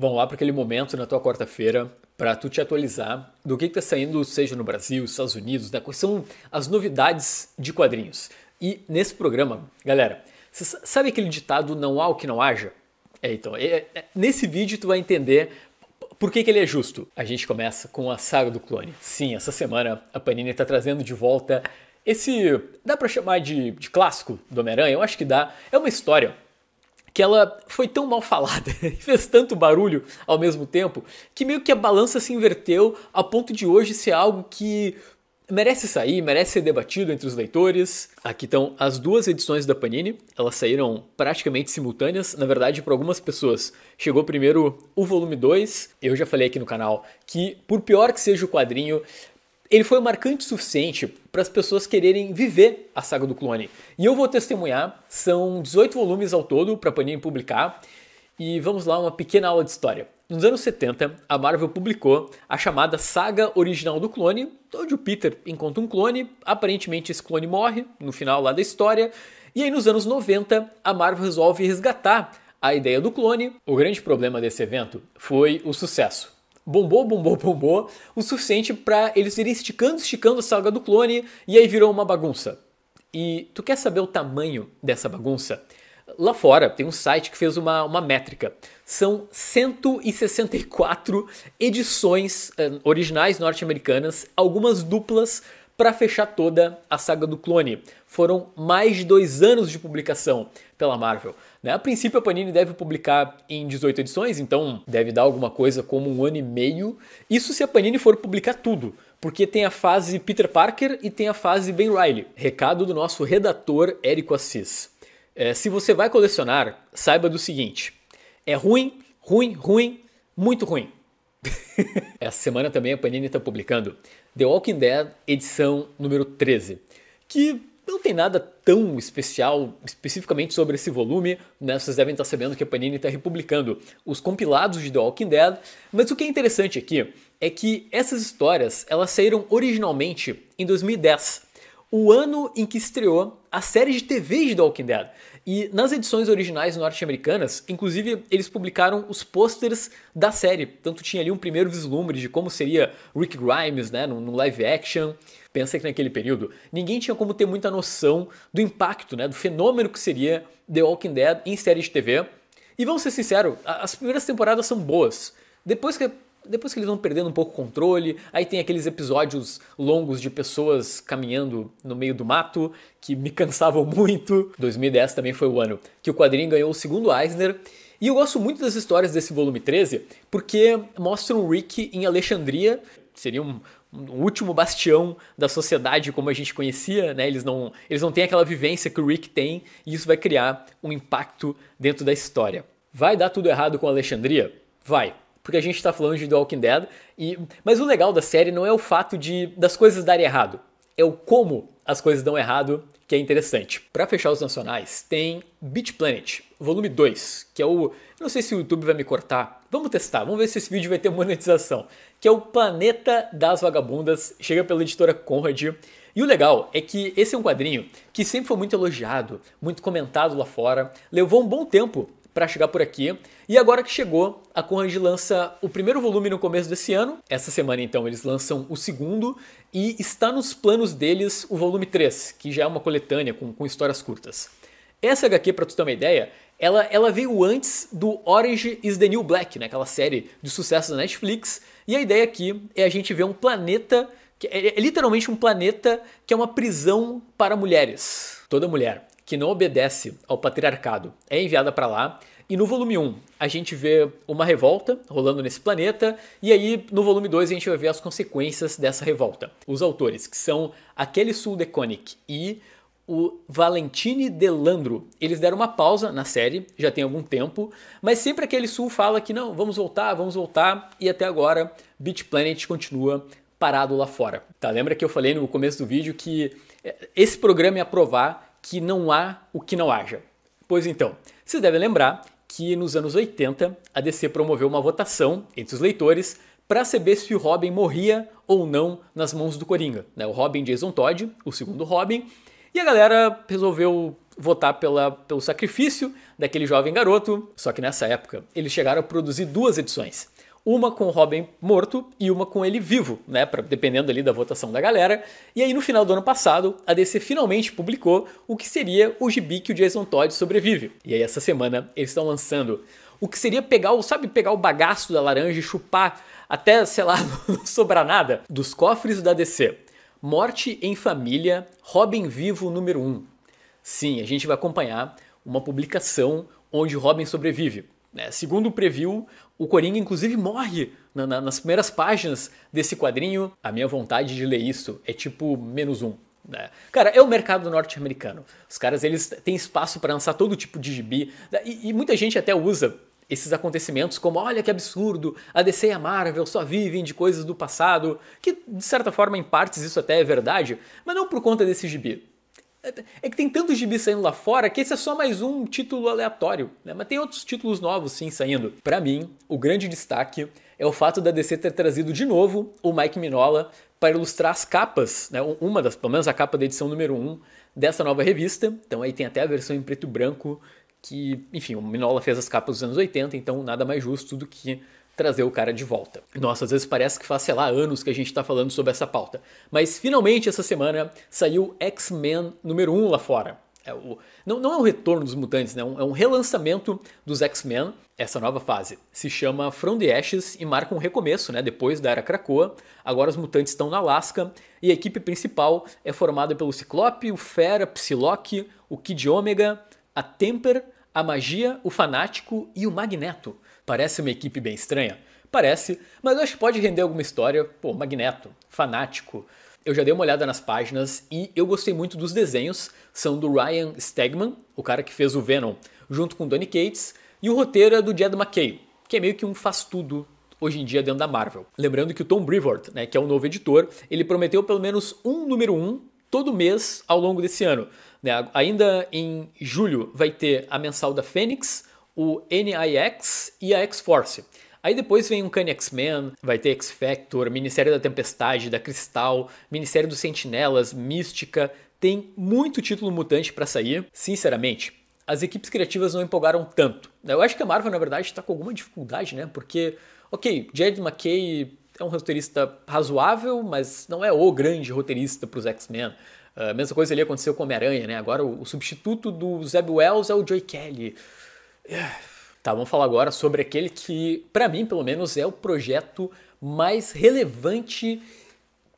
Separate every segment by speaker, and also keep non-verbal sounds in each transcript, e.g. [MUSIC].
Speaker 1: Vamos lá para aquele momento na tua quarta-feira para tu te atualizar do que está saindo, seja no Brasil, Estados Unidos, né? quais são as novidades de quadrinhos. E nesse programa, galera, sabe aquele ditado não há o que não haja? É, então, é, é, nesse vídeo tu vai entender por que, que, ele é justo. A gente começa com a saga do clone. Sim, essa semana a Panini está trazendo de volta esse. dá para chamar de, de clássico do Homem-Aranha? Eu acho que dá. É uma história que ela foi tão mal falada [LAUGHS] e fez tanto barulho ao mesmo tempo que meio que a balança se inverteu a ponto de hoje ser algo que merece sair, merece ser debatido entre os leitores. Aqui estão as duas edições da Panini, elas saíram praticamente simultâneas. Na verdade, para algumas pessoas, chegou primeiro o volume 2. Eu já falei aqui no canal que, por pior que seja o quadrinho, ele foi marcante o suficiente para as pessoas quererem viver a saga do clone. E eu vou testemunhar, são 18 volumes ao todo para Panini publicar. E vamos lá, uma pequena aula de história. Nos anos 70, a Marvel publicou a chamada Saga Original do Clone, onde o Peter encontra um clone, aparentemente esse clone morre no final lá da história, e aí nos anos 90 a Marvel resolve resgatar a ideia do clone. O grande problema desse evento foi o sucesso bombou, bombou, [LAUGHS] bombou, o suficiente para eles irem esticando, esticando a saga do clone e aí virou uma bagunça. E tu quer saber o tamanho dessa bagunça? Lá fora tem um site que fez uma, uma métrica. São 164 edições uh, originais norte-americanas, algumas duplas para fechar toda a saga do clone. Foram mais de dois anos de publicação pela Marvel. Né? A princípio, a Panini deve publicar em 18 edições, então deve dar alguma coisa como um ano e meio. Isso se a Panini for publicar tudo, porque tem a fase Peter Parker e tem a fase Ben Riley. Recado do nosso redator Érico Assis. É, se você vai colecionar, saiba do seguinte: é ruim, ruim, ruim, muito ruim. [LAUGHS] Essa semana também a Panini está publicando The Walking Dead, edição número 13, que não tem nada tão especial especificamente sobre esse volume, né? Vocês devem estar sabendo que a Panini está republicando os compilados de The Walking Dead, mas o que é interessante aqui é que essas histórias elas saíram originalmente em 2010, o ano em que estreou a série de TV de The Walking Dead. E nas edições originais norte-americanas, inclusive, eles publicaram os posters da série. Tanto tinha ali um primeiro vislumbre de como seria Rick Grimes, né, no, live action. Pensa que naquele período ninguém tinha como ter muita noção do impacto, né, do fenômeno que seria The Walking Dead em série de TV. E vamos ser sinceros, as primeiras temporadas são boas. Depois que depois que eles vão perdendo um pouco o controle, aí tem aqueles episódios longos de pessoas caminhando no meio do mato, que me [LAUGHS] cansavam muito. 2010 também foi o ano que o quadrinho ganhou o segundo Eisner. E eu gosto muito das histórias desse volume 13, porque mostram o Rick em Alexandria, seria um, um último bastião da sociedade como a gente conhecia, né? Eles não, eles não têm aquela vivência que o Rick tem, e isso vai criar um impacto dentro da história. Vai dar tudo errado com Alexandria? Vai porque a gente está falando de The Walking Dead. E, mas o legal da série não é o fato de das coisas darem errado, é o como as coisas dão errado que é interessante. Para fechar os nacionais, tem Beach Planet, volume 2, que é o. Não sei se o YouTube vai me cortar. Vamos testar, vamos ver se esse vídeo vai ter monetização. Que é o Planeta das Vagabundas, chega pela editora Conrad. E o legal é que esse é um quadrinho que sempre foi muito elogiado, muito comentado lá fora, levou um bom tempo para chegar por aqui. E agora que chegou, a Conrad lança o primeiro volume no começo desse ano. Essa semana, então, eles lançam o segundo. E está nos planos deles o volume 3, que já é uma coletânea com, com histórias curtas. Essa HQ, para tu ter uma ideia, ela, ela veio antes do Orange is the New Black, né? aquela série de sucesso da Netflix. E a ideia aqui é a gente ver um planeta, que é, é literalmente um planeta que é uma prisão para mulheres. Toda mulher que não obedece ao patriarcado é enviada para lá. E no volume 1 a gente vê uma revolta rolando nesse planeta, e aí no volume 2 a gente vai ver as consequências dessa revolta. Os autores, que são aquele Sul Deconic e o Valentine Delandro. Eles deram uma pausa na série, já tem algum tempo, mas sempre aquele Sul fala que não, vamos voltar, vamos voltar, e até agora Beach Planet continua parado lá fora. Tá, lembra que eu falei no começo do vídeo que eh, esse programa ia provar que não há o que não haja. Pois então, vocês devem lembrar que nos anos 80 a DC promoveu uma votação entre os leitores para saber se o Robin morria ou não nas mãos do Coringa. Né? O Robin Jason Todd, o segundo Robin, e a galera resolveu votar pela, pelo sacrifício daquele jovem garoto. Só que nessa época eles chegaram a produzir duas edições uma com o Robin morto e uma com ele vivo, né, pra, dependendo ali da votação da galera. E aí no final do ano passado, a DC finalmente publicou o que seria o gibi que o Jason Todd sobrevive. E aí essa semana eles estão lançando o que seria pegar o, sabe, pegar o bagaço da laranja e chupar até, sei lá, [LAUGHS] não sobrar nada dos cofres da DC. Morte em Família, Robin Vivo número 1. Sim, a gente vai acompanhar uma publicação onde Robin sobrevive. Né? Segundo o preview, o Coringa, inclusive, morre na, na, nas primeiras páginas desse quadrinho. A minha vontade de ler isso é tipo menos um. Né? Cara, é o mercado norte-americano. Os caras eles têm espaço para lançar todo tipo de gibi. Né? E, e muita gente até usa esses acontecimentos como olha que absurdo, a DC e a Marvel só vivem de coisas do passado, que de certa forma em partes isso até é verdade, mas não por conta desse gibi. É que tem tantos gibis saindo lá fora que esse é só mais um título aleatório, né? Mas tem outros títulos novos sim saindo. Para mim, o grande destaque é o fato da DC ter trazido de novo o Mike Minola para ilustrar as capas, né? Uma das, pelo menos a capa da edição número 1 dessa nova revista. Então aí tem até a versão em preto e branco que, enfim, o Minola fez as capas dos anos 80, então nada mais justo do que trazer o cara de volta. Nossa, às vezes parece que faz, sei lá, anos que a gente está falando sobre essa pauta. Mas finalmente essa semana saiu X-Men número 1 lá fora. É o, não, não é o retorno dos mutantes, né? é um relançamento dos X-Men. Essa nova fase se chama From the Ashes e marca um recomeço, né? Depois da Era Krakoa, agora os mutantes estão na Alaska e a equipe principal é formada pelo Ciclope, o Fera, Psylocke, o Kid Ômega, a Temper, a Magia, o Fanático e o Magneto. Parece uma equipe bem estranha? Parece, mas acho que pode render alguma história. Pô, Magneto, fanático. Eu já dei uma olhada nas páginas e eu gostei muito dos desenhos. São do Ryan Stegman, o cara que fez o Venom, junto com Donny Cates, e o roteiro é do Jed McKay, que é meio que um faz-tudo hoje em dia dentro da Marvel. Lembrando que o Tom Brevoort, né, que é o novo editor, ele prometeu pelo menos um número um todo mês ao longo desse ano. Né? Ainda em julho vai ter a mensal da Fênix, o NIX e a X-Force. Aí depois vem um Kanye X-Men, vai ter X-Factor, Ministério da Tempestade, da Cristal, Ministério dos Sentinelas, Mística. Tem muito título mutante para sair. Sinceramente, as equipes criativas não empolgaram tanto. Eu acho que a Marvel, na verdade, está com alguma dificuldade, né? Porque, ok, Jed McKay é um roteirista razoável, mas não é o grande roteirista para os X-Men. A mesma coisa ali aconteceu com Homem-Aranha, né? Agora o, o substituto do Zeb Wells é o Joey Kelly. Tá, vamos falar agora sobre aquele que, para mim, pelo menos, é o projeto mais relevante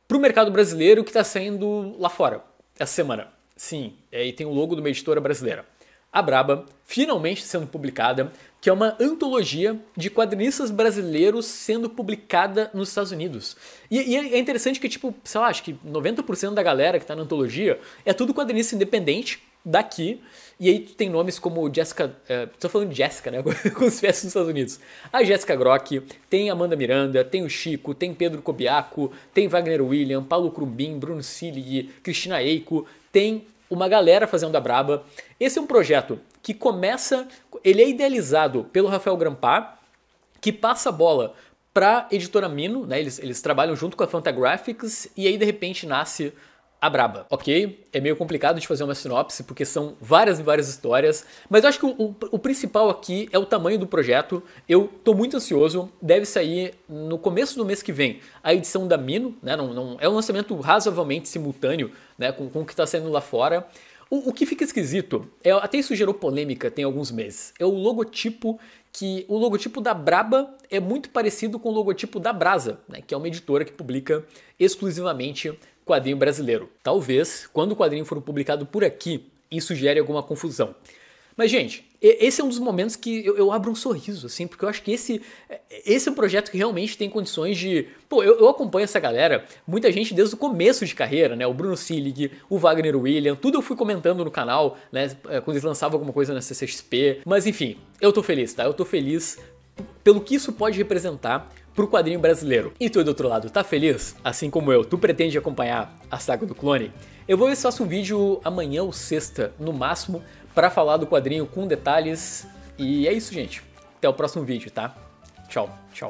Speaker 1: para o mercado brasileiro que está saindo lá fora essa semana. Sim, aí tem o logo de uma editora brasileira. A Braba, finalmente sendo publicada, que é uma antologia de quadrinistas brasileiros sendo publicada nos Estados Unidos. E, e é interessante que, tipo, sei lá, acho que 90% da galera que está na antologia é tudo quadrinista independente daqui e aí tu tem nomes como Jessica. Uh, tô falando de Jessica, né? [LAUGHS] Com se nos Estados Unidos. A Jessica Grock, tem Amanda Miranda, tem o Chico, tem Pedro Cobiaco, tem Wagner William, Paulo Crumbin, Bruno Sillig, Cristina Eiko, tem uma galera fazendo a braba. Esse é um projeto que começa. Ele é idealizado pelo Rafael Grampar, que passa a bola para editora Mino, né? Eles, eles trabalham junto com a Fantagraphics e aí de repente nasce a braba, ok? É meio complicado de fazer uma sinopse porque são várias e várias histórias, mas eu acho que o, o, o, principal aqui é o tamanho do projeto. Eu tô muito ansioso, deve sair no começo do mês que vem a edição da Mino, né? Não, não é um lançamento razoavelmente simultâneo né? com, com o que está saindo lá fora. O, o, que fica esquisito, é, até isso gerou polêmica tem alguns meses, é o logotipo que o logotipo da Braba é muito parecido com o logotipo da Brasa, né, que é uma editora que publica exclusivamente quadrinho brasileiro. Talvez, quando o quadrinho for publicado por aqui, isso gere alguma confusão. Mas, gente, esse é um dos momentos que eu, eu, abro um sorriso, assim, porque eu acho que esse, esse é um projeto que realmente tem condições de. Pô, eu, eu acompanho essa galera, muita gente desde o começo de carreira, né? O Bruno Sillig, o Wagner William, tudo eu fui comentando no canal, né? Quando eles lançavam alguma coisa na CCXP. Mas enfim, eu tô feliz, tá? Eu tô feliz pelo que isso pode representar pro quadrinho brasileiro. E tu do outro lado, tá feliz? Assim como eu, tu pretende acompanhar a saga do clone? Eu vou ver se faço um vídeo amanhã ou sexta, no máximo, para falar do quadrinho com detalhes. E é isso, gente. Até o próximo vídeo, tá? Tchau, tchau.